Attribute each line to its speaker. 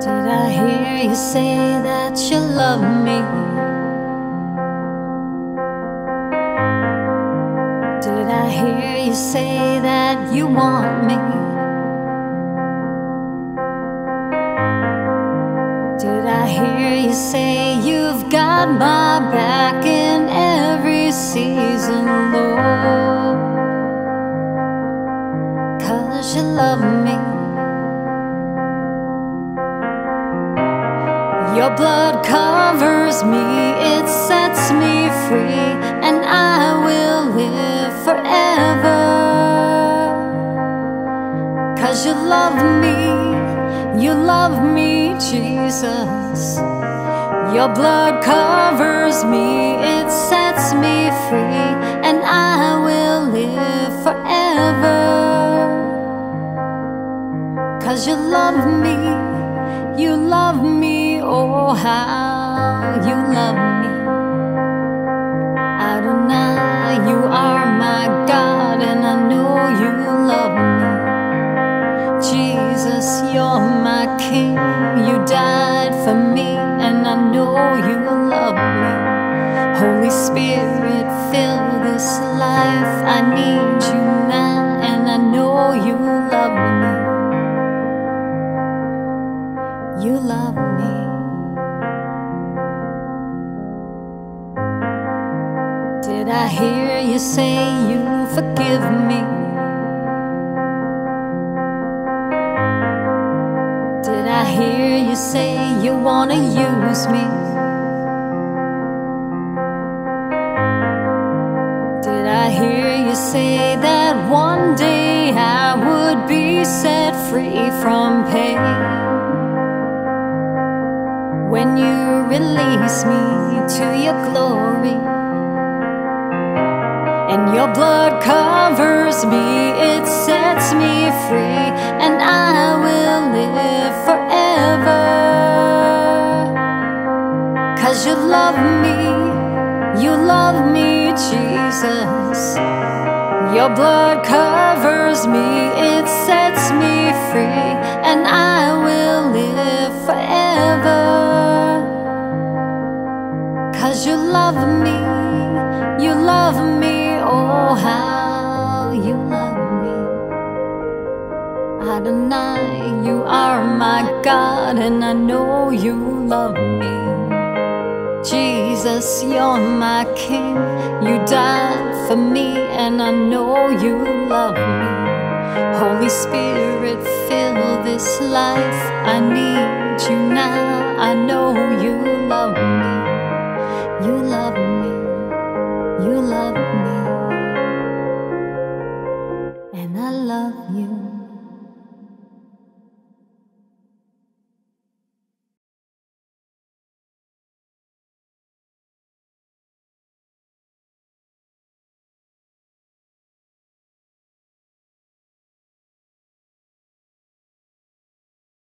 Speaker 1: Did I hear you say that you love me? Did I hear you say that you want me? Did I hear you say you've got my back in every season, Lord? Cause you love me. Your blood covers me, it sets me free, and I will live forever. Cause you love me, you love me, Jesus. Your blood covers me, it sets me free, and I how you love me. Adonai, you are my God, and I know you love me. Jesus, you're my King, you died for me, and I know you love me. Holy Spirit, fill this life, I need you now, and I know you love me. You love me. Did I hear you say you forgive me? Did I hear you say you wanna use me? Did I hear you say that one day I would be set free from pain? When you release me to your glory and your blood covers me, it sets me free, and I will live forever. Cause you love me, you love me, Jesus. Your blood covers me, it sets me free, and I will live forever. Cause you love me, you love me, how you love me. Adonai, you are my God, and I know you love me. Jesus, you're my King, you died for me, and I know you love me. Holy Spirit, fill this life, I need you now, I know you love me. You love me, you love me.